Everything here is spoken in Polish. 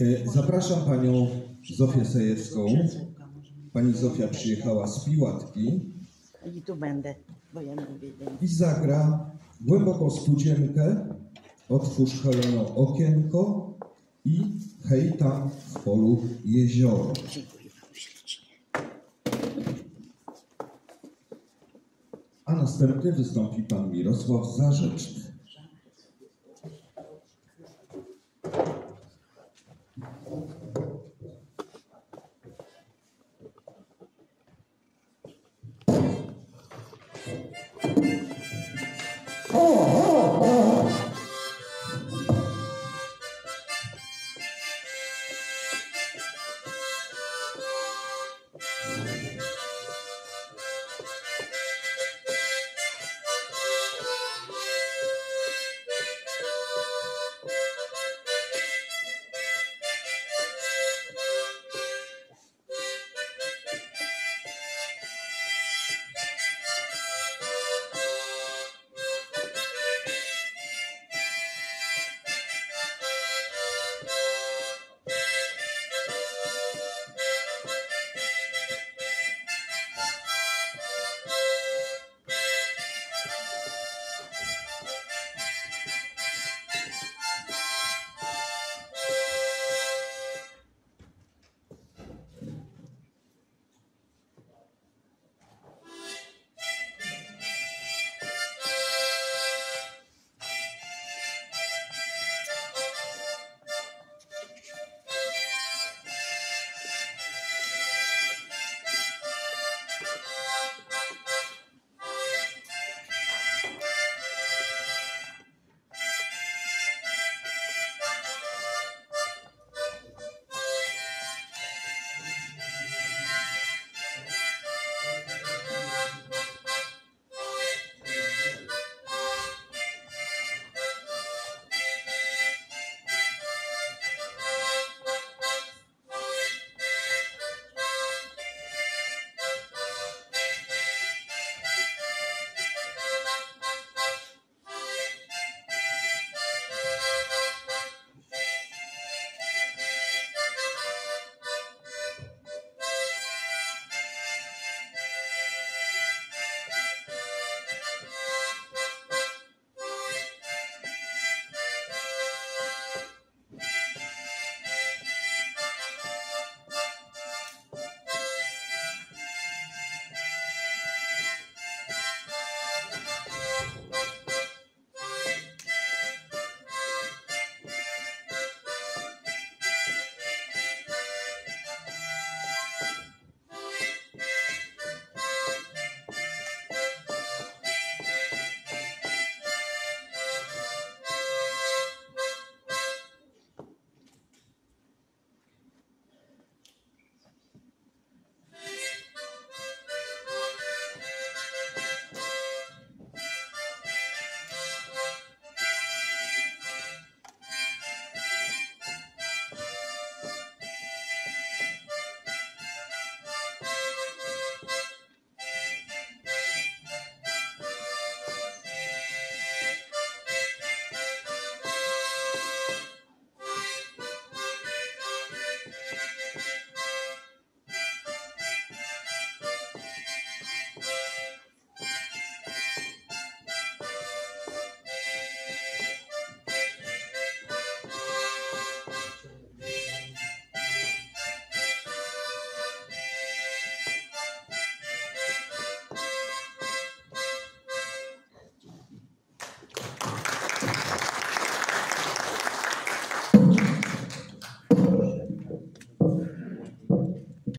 E, Zapraszam panią Zofię Sejewską. Pani Zofia przyjechała z Piłatki I tu będę, bo ja mówię. i zagra głęboką spółdzielkę, otwórz Heleno okienko i hej tam w polu jezioro. A następnie wystąpi pan Mirosław Zarzeczny. Oh.